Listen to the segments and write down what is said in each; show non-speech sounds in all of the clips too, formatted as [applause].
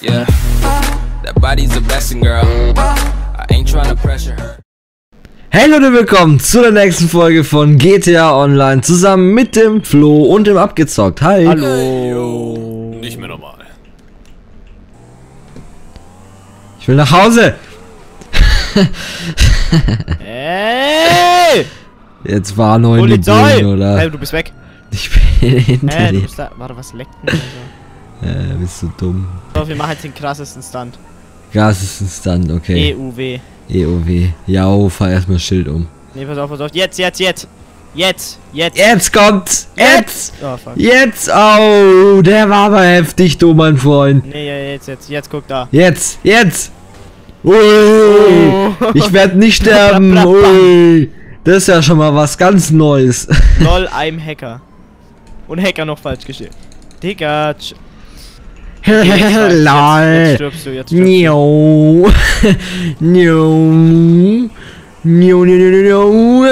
Yeah, that body's a blessing, girl. I ain't trying to pressure her. Hey Leute, willkommen zu der nächsten Folge von GTA Online zusammen mit dem Flo und dem Abgezockt. Hi. Hallo. Nicht mehr normal. Ich will nach Hause. [laughs] Ey! Jetzt war neu die Polizei! Bullen, oder? Hey, du bist weg. Ich bin hinter du dir. da. Warte, was leckt denn da Äh, bist du dumm. so? So, wir machen jetzt den krassesten Stunt. Ein Stunt, okay. EUW. EOW. Ja, oh, fahr erstmal Schild um. Nee, pass auf, pass auf. Jetzt, jetzt, jetzt. Jetzt, jetzt. Jetzt kommt's! Jetzt! Oh, fuck. Jetzt! Oh, der war aber heftig, du, mein Freund. Nee, ja, jetzt, jetzt, jetzt, guck da. Jetzt! Jetzt! Ui! Oh. Ich werde nicht sterben! [laughs] Ui! Das ist ja schon mal was ganz Neues. [laughs] Lol, I'm Hacker. Und Hacker noch falsch geschrieben. Digga. [laughs] Lol! Nio. Nio. Nio, nio, nio, nio.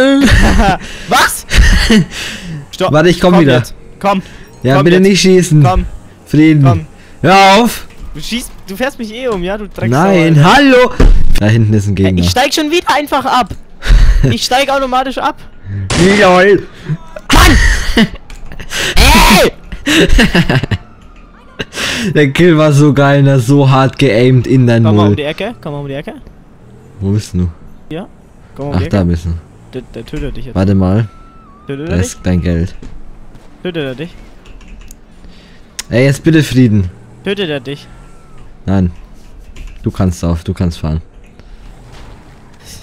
Was? [laughs] Stopp. Warte, ich komm wieder. Jetzt. Komm, Ja, Komm bitte jetzt. nicht schießen. komm, Frieden. komm. Hör auf. Du schießt, du fährst mich eh um, ja? Du Drecksau. Nein, Alter. hallo. Da hinten ist ein Gegner. ich steig schon wieder einfach ab. [laughs] Ich steig automatisch ab. Lol. Ey! Der Kill war so geil, na, so hart geaimt in dein Komm mal um die Ecke, komm mal um die Ecke. Wo bist du? Komm mal um Ach, da bist du. Der, der tötet dich jetzt. Warte mal, Tötet da dich? ist dein Geld. Tötet er dich? Ey, jetzt bitte Frieden. Tötet er dich? Nein. Du kannst auf, du kannst fahren.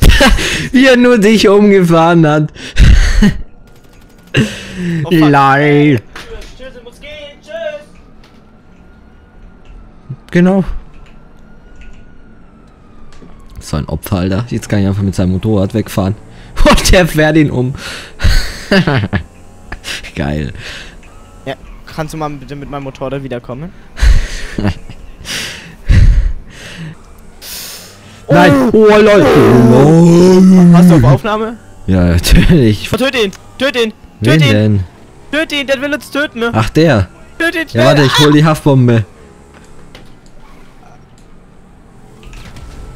[laughs] Wie er nur dich umgefahren hat. Oh. Lol. Tschüss, ich muss gehen, tschüss. Genau. So ein Opfer, Alter. Jetzt kann ich einfach mit seinem Motorrad wegfahren. [laughs] Und der fährt ihn um. [laughs] Geil. Ja, kannst du mal bitte mit meinem Motorrad wiederkommen? [laughs] Nein. Oh, lol. Oh, Hast du auf Aufnahme? Ja, natürlich. Oh, töte ihn! Töte ihn! Wen Töte ihn! denn? Töte ihn! Der will uns töten, ne? Ach, der. Töte ihn! Ja, warte, ich hol die Haftbombe.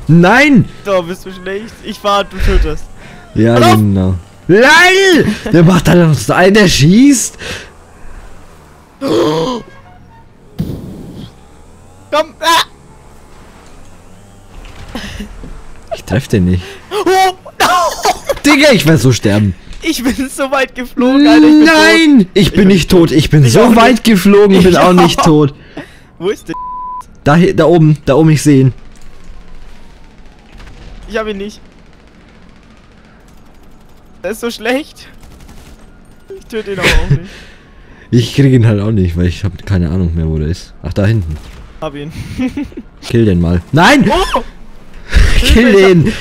Nein! So, bist du schlecht. Ich fahr, du tötest. Ja, auf! genau. Nein! Der macht dann noch sein, der schießt. Komm! Ah! Ich treff den nicht. Oh! Digga, ich werde so sterben. Ich bin so weit geflogen, Alter. Ich Nein! Ich bin nicht tot. Ich bin Ich so weit nicht. geflogen und bin Ich auch nicht tot. Tot. Wo ist der? Da, da oben, da oben, ich sehe ihn. Ich hab ihn nicht. Er ist so schlecht. Ich töte ihn aber auch nicht. [laughs] Ich krieg ihn halt auch nicht, weil ich habe keine Ahnung mehr, wo der ist. Ach, da hinten. Hab ihn. Kill den mal. Nein! Oh! [laughs] Kill den!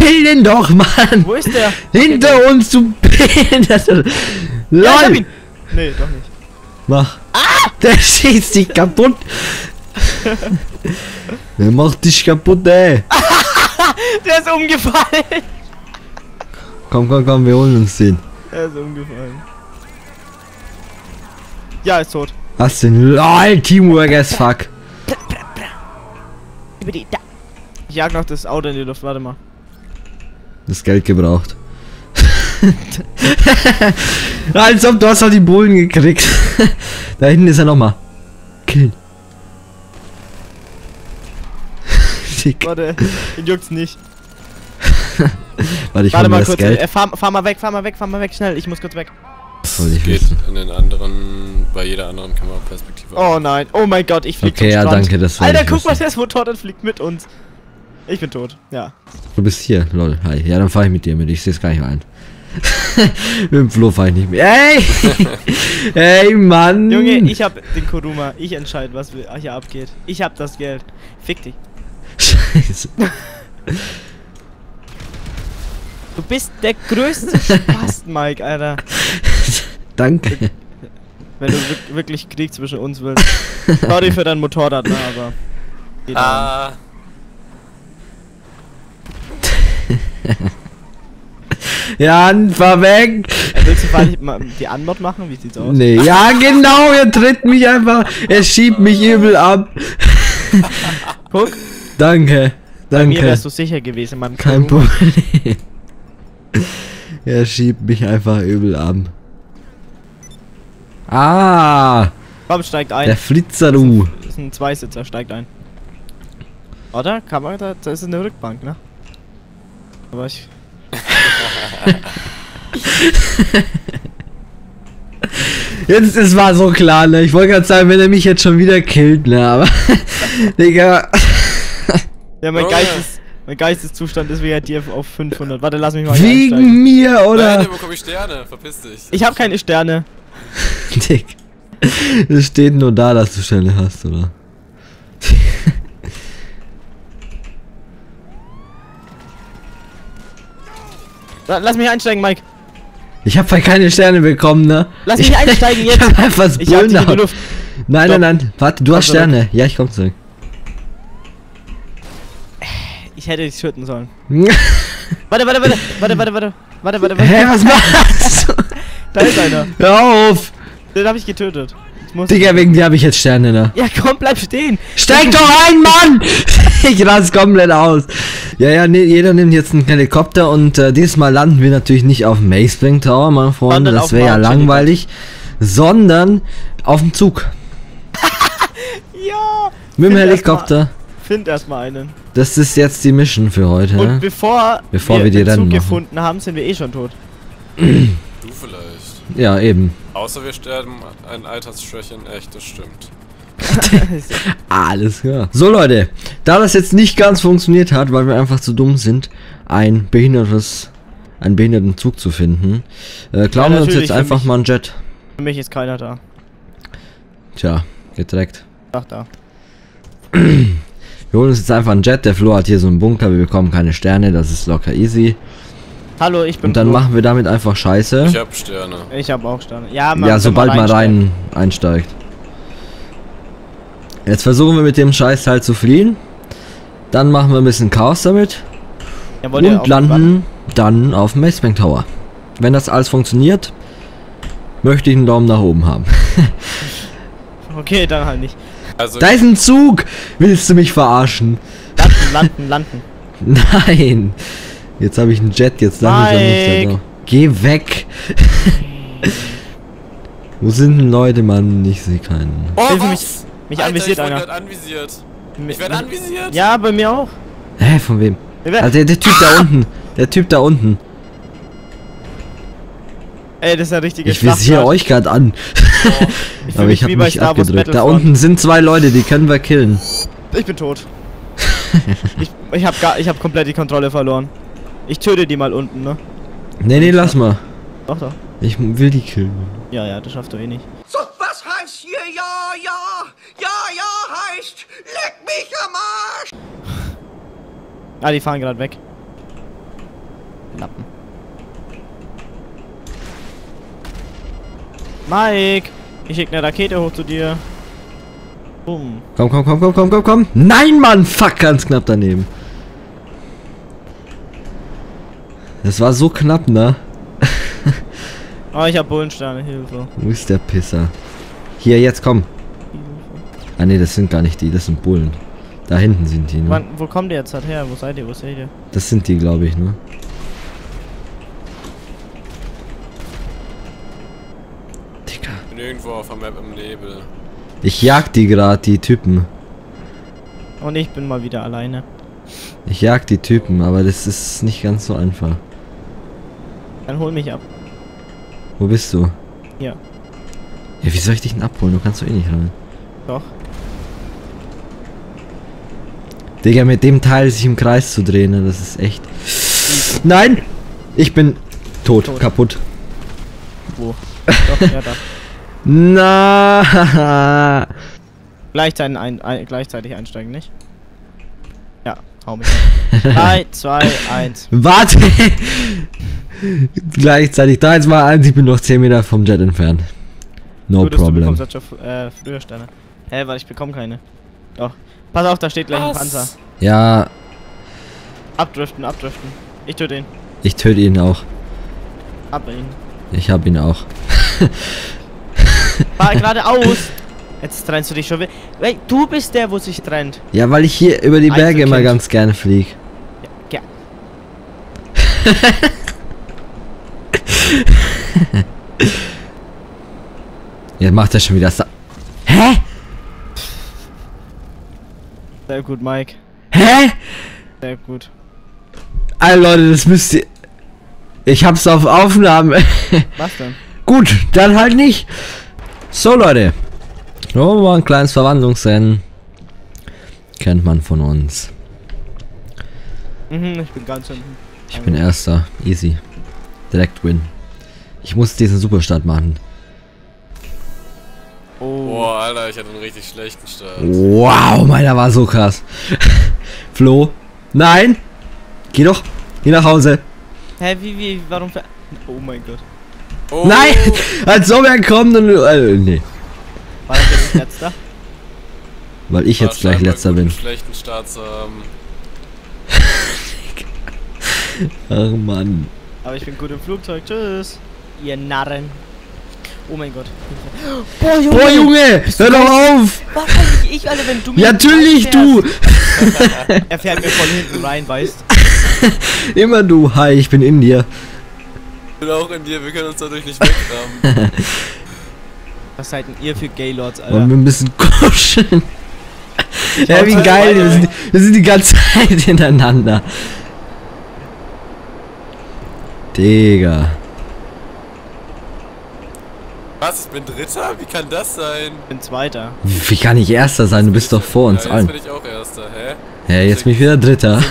Kill den doch, Mann! Wo ist der? Hinter uns, du! Ja, hab LOL! ihn. Nee, doch nicht. Mach. Ah! Der schießt dich kaputt! Der macht dich kaputt, ey! [laughs] Der ist umgefallen. Komm, komm, komm, wir holen uns den. Er ist umgefallen. Ja, ist tot. Hast den LOL, Teamwork as fuck. Ich jag noch das Auto in die Luft, warte mal. Das Geld gebraucht. [laughs] Als ob du hast halt die Bullen gekriegt. [laughs] da hinten ist er nochmal. Kill. [laughs] Sick. Warte, ihn juckt's nicht. Warte, ich Warte mal das kurz, Geld. äh, fahr, fahr mal weg, fahr mal weg, fahr mal weg, schnell, ich muss kurz weg. Das Geht wissen. in den anderen, bei jeder anderen Kameraperspektive. Oh nein, oh mein Gott, ich flieg Okay, zum ja, danke, das Alter, guck mal, wissen. das Motorrad fliegt mit uns. Ich bin tot, ja. Du bist hier, lol. Hi. Ja, dann fahr ich mit dir mit. Ich seh's gar nicht ein. [laughs] mit dem Flo fahr ich nicht mehr. Ey! [laughs] Ey, Mann! Junge, ich hab den Kuruma, ich entscheide, was hier abgeht. Ich hab das Geld. Fick dich. Scheiße. Du bist der größte Spast, Mike, Alter. [laughs] Danke. Wenn du wirk- wirklich Krieg zwischen uns willst. Sorry für dein Motorrad, ne, aber. geht auch Ah, [laughs] Jan, fahr weg! Ja, willst du vielleicht mal die Antwort machen? Wie sieht's aus? Nee, ja genau, er tritt mich einfach, er schiebt mich übel ab. [laughs] Guck, Danke, bei mir danke. wärst du sicher gewesen meinem Kein. Problem. [laughs] er schiebt mich einfach übel ab. Ah, Komm, steigt ein. der Flitzer, du. Das ist ein Zweisitzer, steigt ein. Oder? Kann man da? Das ist eine Rückbank, ne? Aber ich. [laughs] Jetzt, es war so klar, ne? Ich wollte gerade sagen, wenn er mich jetzt schon wieder killt, ne? Aber, [laughs] Digga. Ja, mein Junge. Geistes. Mein Geisteszustand ist wegen dir auf 500. Warte, lass mich mal Wegen einsteigen. mir, Nein, oder? dann bekomme ich Sterne. Verpiss dich. Ich habe keine Sterne. [laughs] Dick. Es steht nur da, dass du Stelle hast, oder? Lass mich einsteigen, Mike. Ich habe halt keine Sterne bekommen, ne? Lass mich ich, einsteigen [laughs] Ich jetzt. hab einfach das Ich Bullen. Nein, Stopp. nein, nein. Warte, du hast Komm zurück. Sterne. Ja, ich komm zurück. Ich hätte dich schütten sollen. [laughs] Warte, warte, warte. Warte, warte, warte. Warte, warte, warte. Hä, was machst du? [laughs] Da ist einer. Hör auf! Den habe ich getötet. Digga, wegen dir habe ich jetzt Sterne, ne? Ja, komm, bleib stehen. Steig doch ein, Mann! [laughs] ich raste komplett aus. Ja, ja, nee, jeder nimmt jetzt einen Helikopter und äh, dieses Mal landen wir natürlich nicht auf dem Macebank Tower, meine Freunde, das wäre ja langweilig, sondern auf dem Zug. [laughs] Ja. Mit dem Find Helikopter. Erst mal, find erstmal einen. Das ist jetzt die Mission für heute. Und ne? bevor, Bevor wir die den Zug machen. gefunden haben, sind wir eh schon tot. Du vielleicht. Ja, eben. Außer wir sterben an Altersschwächen. Echt, das stimmt. [laughs] Alles klar. So Leute, da das jetzt nicht ganz funktioniert hat, weil wir einfach zu dumm sind, ein behindertes, einen behinderten Zug zu finden, äh, klauen Ja, wir uns jetzt einfach mich. mal einen Jet. Für mich ist keiner da. Tja, gedreckt. Ach da. Wir holen uns jetzt einfach einen Jet. Der Flo hat hier so einen Bunker. Wir bekommen keine Sterne. Das ist locker easy. Hallo, ich bin Und dann Flo. machen wir damit einfach Scheiße. Ich hab Sterne. Ich habe auch Sterne. Ja, Ja, wenn sobald man rein einsteigt. Jetzt versuchen wir mit dem Scheißteil zu fliehen. Dann machen wir ein bisschen Chaos damit. Ja, und landen dann auf dem Macebank Tower. Wenn das alles funktioniert, möchte ich einen Daumen nach oben haben. [laughs] Okay, dann halt nicht. Also, Da ist ein Zug! Willst du mich verarschen? Landen, landen, landen. [laughs] Nein! Jetzt habe ich einen Jet, jetzt lande ich nicht da. Geh weg! [laughs] Wo sind denn Leute, Mann? Ich sehe keinen. oh, Hilfe was? Mich Alter, anvisiert ich werd einer. anvisiert. Ich werde anvisiert. Ja, bei mir auch. Hä, von wem? Also der, der Typ da unten. Der Typ da unten. Ey, das ist ja richtige Ich visiere euch gerade an. Ich [laughs] fühl Aber mich ich habe mich abgedrückt. Da unten sind zwei Leute, die können wir killen. Ich bin tot. [laughs] ich ich habe gar, ich habe komplett die Kontrolle verloren. Ich töte die mal unten, ne? Nee, nee, lass mal. Doch, doch. Ich will die killen. Ja, ja, das schaffst du eh nicht. So, was heißt hier ja, ja? Ja, ja heißt, leck mich am Arsch! [laughs] Ah, die fahren gerade weg. Lappen. Mike, ich schick eine Rakete hoch zu dir. Boom. Komm, komm, komm, komm, komm, komm, komm. Nein, Mann, fuck, ganz knapp daneben. Das war so knapp, ne? [laughs] Oh, ich hab Bullensterne, Hilfe. Wo ist der Pisser? Hier, jetzt komm. Ah ne, das sind gar nicht die, das sind Bullen. Da hinten sind die, ne? Wann, wo kommt ihr jetzt halt her? Wo seid ihr? Wo seid ihr? Das sind die, glaube ich, ne? Digga. Ich bin irgendwo auf der Map im Nebel. Ich jag die gerade, die Typen. Und ich bin mal wieder alleine. Ich jag die Typen, aber das ist nicht ganz so einfach. Dann hol mich ab. Wo bist du? Hier. Ja, wie soll ich dich denn abholen? Du kannst doch eh nicht rein. Doch. Digga, mit dem Teil sich im Kreis zu drehen, ne, das ist echt. Nein! Ich bin tot, Tot. kaputt. Wo? Doch, ja, da. [laughs] Na. Gleichzeitig, ein, ein, gleichzeitig einsteigen, nicht? Ja, hau mich ab. 3, 2, 1. Warte! Gleichzeitig 3, 2, 1, ich bin noch 10 Meter vom Jet entfernt. No du problem. bekommst jetzt schon äh, früher Sterne. Hä, weil ich bekomme keine. Doch. Pass auf, da steht gleich ein Panzer. Ja, Abdriften, abdriften. Ich töte ihn. ich töte ihn auch. Ab ihn. Ich hab ihn auch. [laughs] Fahr geradeaus. [laughs] Jetzt trennst du dich schon wieder. Hey, du bist der, wo sich trennt. Ja, weil ich hier über die Berge immer ganz gerne flieg. Ja. [laughs] Jetzt macht er schon wieder Sa Hä? Sehr gut, Mike. Hä? Sehr gut. Alter Leute, das müsst ihr... Ich hab's auf Aufnahme. Was denn? Gut, dann halt nicht. So Leute. Oh, war ein kleines Verwandlungsrennen. Kennt man von uns. Mhm, ich bin ganz hinten. Ich bin erster. Easy. Direkt win. Ich muss diesen Superstart machen. Oh. Boah, Alter, ich hatte einen richtig schlechten Start. Wow, meiner war so krass. [laughs] Flo. Nein. Geh doch. Geh nach Hause. Hä, wie, wie, warum ver... Oh mein Gott. Oh, Nein. Als ob er kommt und... Äh, nee. War das jetzt letzter? Weil ich war jetzt gleich letzter bin. einen schlechten Start zu haben. [laughs] Ach Mann. Aber ich bin gut im Flugzeug. Tschüss. Ihr Narren. Oh mein Gott. Boah, Junge. Boah, Junge. Hör doch auf. Wahrscheinlich ich, Alter, wenn du mir Ja, natürlich du. [laughs] Er fährt mir von hinten rein, weißt [laughs] Immer du. Hi, ich bin in dir. Ich bin auch in dir, wir können uns dadurch nicht wegrammen. [laughs] Was seid denn ihr für Gaylords, Wollen wir Alter? ein bisschen kuscheln? Ja, wie geil. Wir sind, wir sind die ganze Zeit hintereinander. Digga. Was? Ich bin Dritter? Wie kann das sein? Ich bin Zweiter. Wie kann ich Erster sein? Du bist doch vor uns ja, jetzt allen. bin ich auch Erster, hä? Ja, jetzt bin ich wieder Dritter.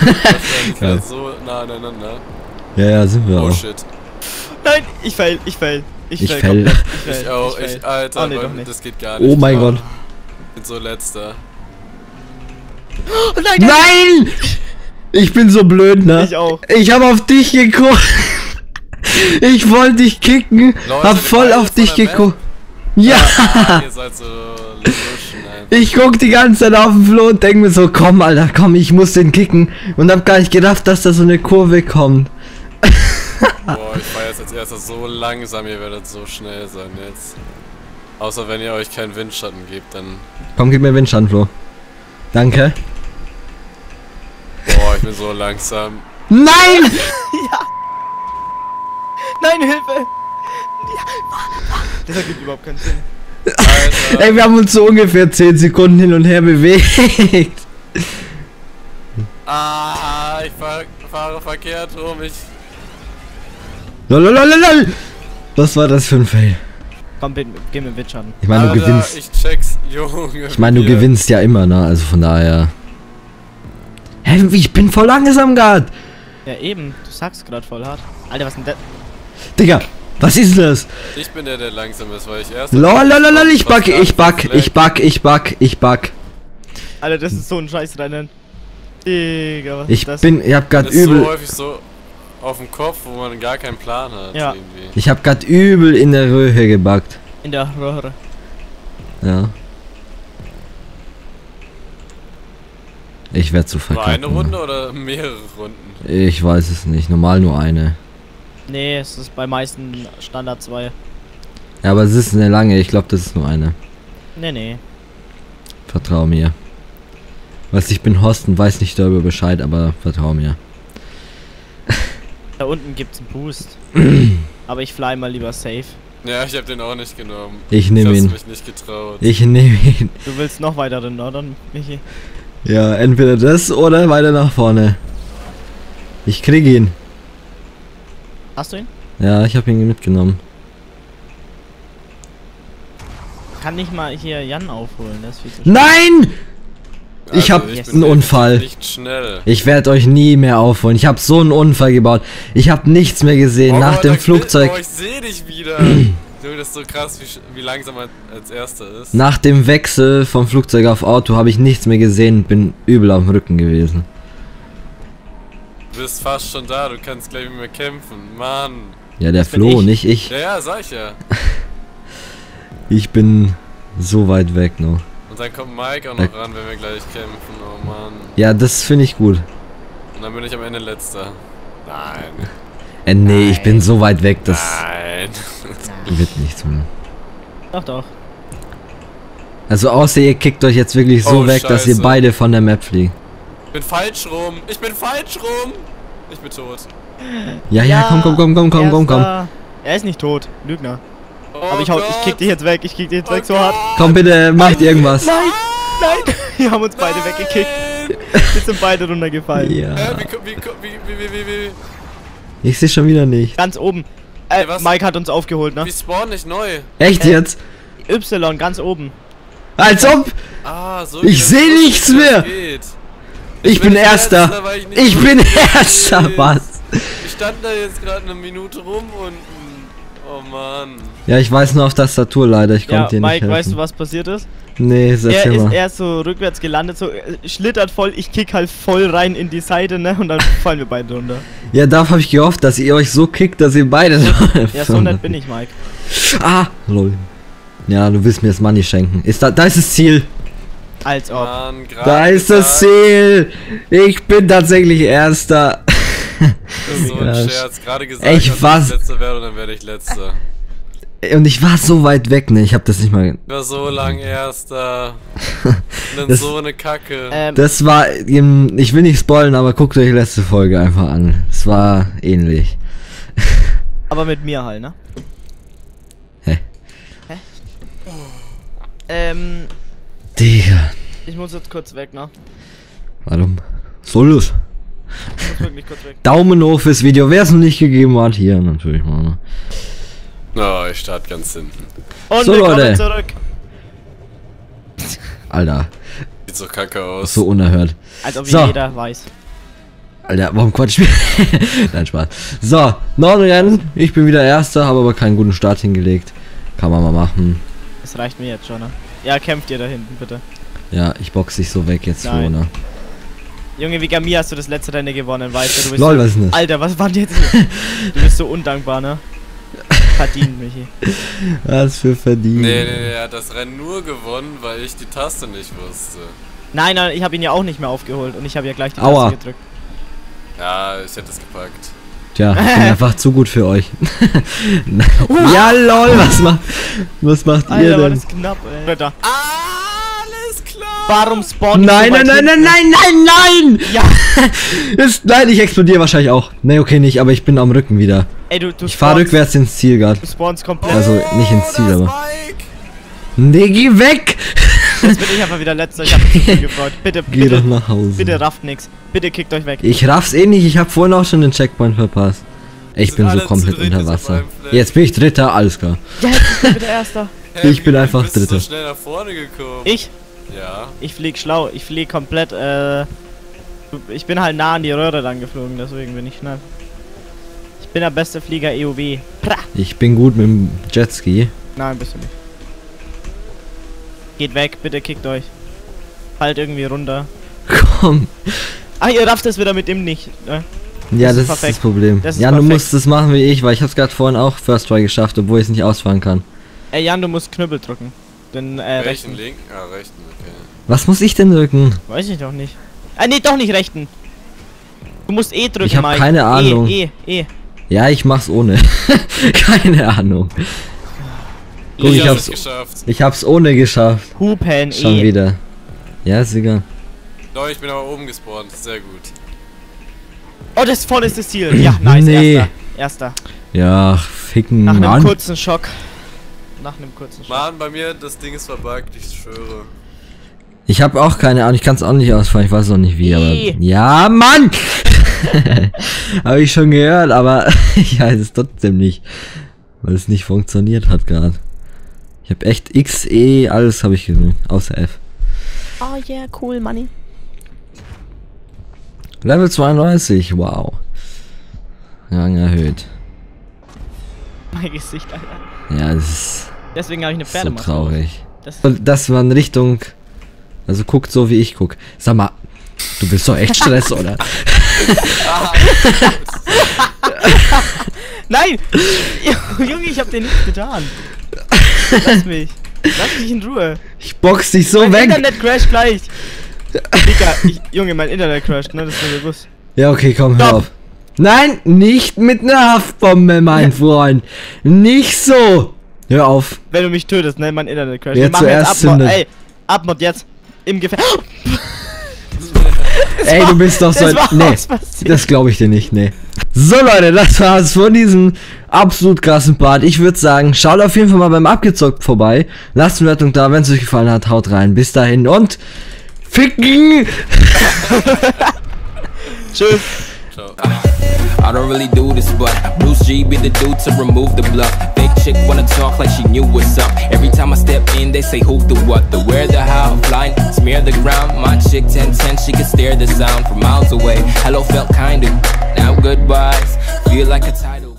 Ja. ja. [laughs] so nah aneinander. Ja, ja, sind wir Oh auch. shit. Nein, ich fail, ich fail. Ich fail fail. komplett, Ich fail, auch, fail. ich, Alter, Oh, nee, Mann, das geht gar nicht. Oh mein Ich Gott. bin so letzter. Oh nein, Nein! Ich bin so blöd, ne? Ich auch. Ich hab auf dich geguckt. Ich wollte dich kicken. Leute, hab voll auf dich geguckt. Ja! [laughs] So einfach. Ich guck die ganze Zeit auf den Flo und denk mir so, komm, Alter, komm, ich muss den kicken. Und hab gar nicht gedacht, dass da so eine Kurve kommt. Boah, ich fahr jetzt als erster so langsam, ihr werdet so schnell sein jetzt. Außer wenn ihr euch keinen Windschatten gebt, dann. Komm, gib mir Windstand, Flo. Danke. Boah, ich bin so langsam. Nein! [laughs] [laughs] Nein, Hilfe! Das ergibt überhaupt keinen Sinn. Alter. [laughs] Ey, wir haben uns so ungefähr 10 Sekunden hin und her bewegt. Ah, ich fahr, fahre verkehrt rum. Ich. Lololololol. Was war das für ein Fail? Komm, bitte, geh mir Windschatten. Ich meine, du Alter, gewinnst. Ich check's, Junge. Ich meine, du hier. gewinnst ja immer, ne? Also von daher. Hä, ich bin voll langsam grad. Ja, eben. Du sagst gerade voll hart. Alter, was denn das? Digga, was ist das? Ich bin der, der langsam ist, weil ich erst. Lolololol, ich back, ich back, ich back, ich back, ich back. Alter, das ist so ein Scheißrennen. Digga, was Ich ist das? bin, ich hab grad Das ist so übel, häufig so auf dem Kopf, wo man gar keinen Plan hat. Ja. Irgendwie. ich hab grad übel in der Röhre gebackt. In der Röhre. Ja. Ich werd zu Nur verkacken. eine Runde oder mehrere Runden? Ich weiß es nicht, normal nur eine. Nee, es ist bei meisten Standard 2. Ja, aber es ist eine lange, ich glaube, das ist nur eine. Nee, nee. Vertrau mir. Weißt ich bin Host und weiß nicht darüber Bescheid, aber vertrau mir. Da unten gibt's einen Boost. [clears throat] Aber ich fly mal lieber safe. Ja, ich hab den auch nicht genommen. Ich nehme ihn. mich nicht getraut. Ich nehme ihn. Du willst noch weiter in Norden, Michi? Ja, entweder das oder weiter nach vorne. Ich krieg ihn. Hast du ihn? Ja, ich habe ihn mitgenommen. Kann nicht mal hier Jan aufholen, das ist viel zu schnell. Nein! Ich hab Also, einen Unfall. Nicht schnell. Ich werde euch nie mehr aufholen. Ich habe so einen Unfall gebaut. Ich habe nichts mehr gesehen. Oh, Nach dem Flugzeug. Oh, ich sehe dich wieder. [clears throat] Das ist so krass, wie, wie langsam man als erster ist. Nach dem Wechsel vom Flugzeug auf Auto habe ich nichts mehr gesehen. Bin übel auf dem Rücken gewesen. Du bist fast schon da, du kannst gleich mit mir kämpfen. Mann. Ja, der Das Flo, ich. nicht ich. Ja, ja, sag ich ja. [laughs] Ich bin so weit weg noch. Und dann kommt Mike auch noch ran, wenn wir gleich kämpfen. Oh Mann. Ja, das finde ich gut. Und dann bin ich am Ende letzter. Nein. Äh, nee, ich bin so weit weg, das Nein. [laughs] wird nichts mehr. Doch, doch. Also außer ihr kickt euch jetzt wirklich so Oh, weg, dass ihr Scheiße. beide von der Map fliegt. Ich bin falsch rum. Ich bin falsch rum. Ich bin tot. Ja, ja, komm, komm, komm, komm, komm, komm, komm. Erster. Er ist nicht tot, Lügner. Oh Aber ich, hau, ich kick dich jetzt weg, ich kick dich jetzt weg so hart. Komm bitte, macht irgendwas. Nein, nein, [laughs] wir haben uns beide weggekickt. [laughs] Wir sind beide runtergefallen. Ja. Äh, wie, wie, wie, wie, wie, wie, wie, Ich sehe schon wieder nicht. Ganz oben. Äh, Ey, was? Mike hat uns aufgeholt, ne? wie spawn ich neu? Echt Äh. jetzt? Y, ganz oben. Als ob! Ah, so. Ich geht das. seh wusste nichts nicht, mehr. geht. Ich bin nicht Erster! ich nicht bin Erster, [laughs] was? Ich stand da jetzt gerade eine Minute rum und. Oh Mann. Ja, ich weiß nur auf Tastatur leider, ich Ja, konnte dir nicht Mike, helfen. weißt du, was passiert ist? Nee, Er erzähl ist erst so rückwärts gelandet, so äh, schlittert voll, ich kick halt voll rein in die Seite, ne? Und dann fallen wir beide runter. Ja, darauf habe ich gehofft, dass ihr euch so kickt, dass ihr beide [laughs] Ja, so nett bin ich, Mike. Ah, lol. Ja, du willst mir das Money schenken. Ist da, da ist das Ziel. Als ob. Mann. Da ist das Ziel. Ich bin tatsächlich Erster. Das ist so ein Ja, Scherz. Gerade gesagt, ich ich Letzter werde und dann werde ich Letzter. Und ich war so weit weg, ne? Ich habe das nicht mal. Ich war so lang Erster. [laughs] Und dann Das- so eine Kacke. Ähm, Das war. Ich will nicht spoilen, aber guckt euch die letzte Folge einfach an. Es war ähnlich. [laughs] aber mit mir halt, ne? Hä? Hä? Ähm, Digga. ich muss jetzt kurz weg, ne? Warum? Soll es? Ich muss wirklich kurz weg. Daumen hoch fürs Video. Wer es noch nicht gegeben hat, hier natürlich mal. Ne? Oh, ich starte ganz hinten. Und So, wir Leute. zurück. Alter, Sieht so kacke aus. so unerhört. Als ob So. jeder weiß. Alter, warum quatsch ich? [laughs] Nein, Spaß. So, neun Rennen. Ich bin wieder Erster, habe aber keinen guten Start hingelegt. Kann man mal machen. Das reicht mir jetzt schon, ne? Ja, kämpft ihr da hinten, bitte. Ja, ich box dich so weg jetzt, Nein. Fiona. Junge, wie Gami hast du das letzte Rennen gewonnen, weißt du? du bist Lol, so, was das? Alter, was war denn jetzt? hier? [laughs] du bist so undankbar, ne? Verdient, Michi. Was für verdient. Nee, nee, nee, er hat das Rennen nur gewonnen, weil ich die Taste nicht wusste. Nein, nein, ich habe ihn ja auch nicht mehr aufgeholt und ich habe ja gleich die Aua. Taste gedrückt. Ja, ich hätte es gepackt. Tja, ich bin [laughs] einfach zu gut für euch. [laughs] ja, lol, was macht, was macht ihr Alter, war denn? das knapp, ey. Alles klar! warum spawn Nein, nein, nein, nein, nein, nein, nein! Ja, [laughs] Ist, nein, ich explodiere wahrscheinlich auch. Nee, okay, nicht, aber ich bin am Rücken wieder. ey, du, du Ich fahre rückwärts ins Ziel gerade. Du spawnst komplett. Also nicht ins Ziel, das aber. Mike! Nee, geh weg! Jetzt bin ich einfach wieder letzter. Ich hab mich zu viel gefreut. Bitte, Geh doch bitte, nach Hause. bitte rafft nix. Bitte kickt euch weg. Ich raff's eh nicht, ich hab vorhin auch schon den Checkpoint verpasst. Ich bin so komplett unter Wasser. Jetzt bin ich Dritter, alles klar. Ja, jetzt bist du bitte Erster. Hä, [laughs] Ich bin einfach bist du Dritter. so schnell nach vorne gekommen? Ich, Ja. ich flieg schlau. Ich flieg komplett, äh... Ich bin halt nah an die Röhre lang geflogen, deswegen bin ich schnell. Ich bin der beste Flieger E. Pra. Ich bin gut mit dem Jetski. Nein, bist du nicht. Geht weg, bitte kickt euch. Halt irgendwie runter. [laughs] Komm. Ah, ihr rafft es wieder mit dem nicht. Ne? Ja, Das das, ist das. Problem. Das ist ja, du perfekt. musst das machen wie ich, weil ich hab's gerade vorhin auch First Try geschafft, obwohl ich es nicht ausfahren kann. Ey, Jan, du musst Knüppel drücken. Den, äh, Rechten, rechten. linken? Ah, rechten, okay. Was muss ich denn drücken? Weiß ich doch nicht. Ah, nee, doch nicht rechten. Du musst E drücken, Ich hab Mike. keine Ahnung. E, E, E. Ja, ich mach's ohne. [laughs] Keine Ahnung. Guck, ich ich hab's geschafft. ich hab's ohne geschafft. Hupen, Schon E. wieder. Ja, ist egal. Doch, ich bin aber oben gespawnt. Sehr gut. Oh, das voll ist das Ziel. Ja, nice, Nee. erster. Erster. Ja, ficken, Nach einem Mann. kurzen Schock. Nach einem kurzen Schock. Mann, bei mir, das Ding ist verbuggt, ich schwöre. Ich habe auch keine Ahnung, ich kann es auch nicht ausfahren, ich weiß auch nicht wie, aber. Ih. Ja, Mann! [laughs] habe ich schon gehört, aber [laughs] ich weiß es trotzdem nicht. Weil es nicht funktioniert hat gerade. Ich habe echt X, E, alles habe ich gedrückt, außer F. Oh yeah, cool, Money. Level 32, wow. Rang erhöht. Mein Gesicht, Alter. Ja, das ist Deswegen habe ich eine so Pferdemaske. traurig. Das Und Dass man Richtung. Also guckt so wie ich guck. Sag mal, du bist doch echt Stress, [laughs] oder? [laughs] Nein! [laughs] Junge, ich hab dir nichts getan. Lass mich. Lass mich in Ruhe. Ich box dich so mein weg. Internet crasht gleich. [laughs] Digga, ich, Junge, mein Internet crasht, ne? Das ist mir bewusst. Ja, okay, komm, hör Stopp. auf. Nein, nicht mit einer Haftbombe, mein Freund. Nicht so. Hör auf. Wenn du mich tötest, ne, mein Internet crash. Machen jetzt zuerst Abmod, ey, Abmod jetzt. Im Gefängnis. [gasps] Ey, du bist doch so ein. Nee, das glaube ich dir nicht, nee. So Leute, das war's von diesem absolut krassen Part. Ich würde sagen, schaut auf jeden Fall mal beim Abgezockt vorbei. Lasst eine Wertung da, wenn es euch gefallen hat, haut rein. Bis dahin und ficken! [laughs] Tschüss. Ciao. I don't really do this, but Bruce G be the dude to remove the bluff. Fake chick wanna talk like she knew what's up. Every time I step in, they say who the what, the where, the how. Blind, smear the ground. My chick 1010, she can stare the sound from miles away. Hello felt kinda, now goodbyes. Feel like a tidal.